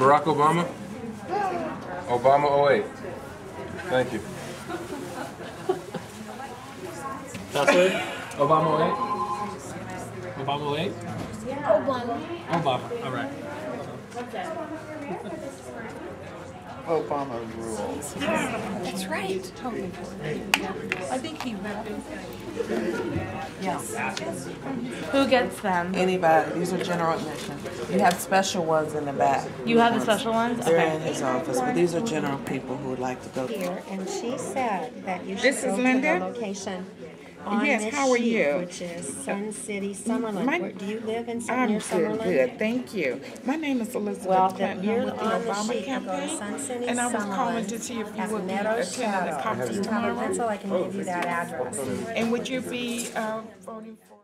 Barack Obama? Obama 08. Thank you. Password? Obama 08? Obama 08? Obama. Obama. All right. Obama rules. That's right. Totally. I think he meant Yes. Who gets them? Anybody. These are general admission. You have special ones in the back. You have the special ones? They're Okay. in his office, but these are general people who would like to go. here, and she said that you should This go is to the location on Yes, this how are sheet, you? which is Sun City, Summerlin. My- Where- Do you live in Sun- I'm near good, Summerlin? good, thank you. My name is Elizabeth Well, Clinton, you're I'm with the on the Obama sheet go to campaign. Sun City, And I was calling to see if you would be attending the Shadow. conference Do you have a tomorrow. pencil? I can give you that address. And would you be, uh, voting for?